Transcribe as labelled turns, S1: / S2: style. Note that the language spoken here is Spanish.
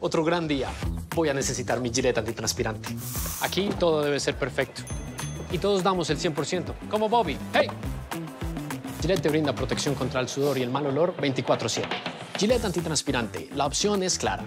S1: Otro gran día. Voy a necesitar mi Gillette antitranspirante. Aquí todo debe ser perfecto. Y todos damos el 100%, como Bobby. ¡Hey! Gillette te brinda protección contra el sudor y el mal olor 24-7. Gillette antitranspirante. La opción es clara.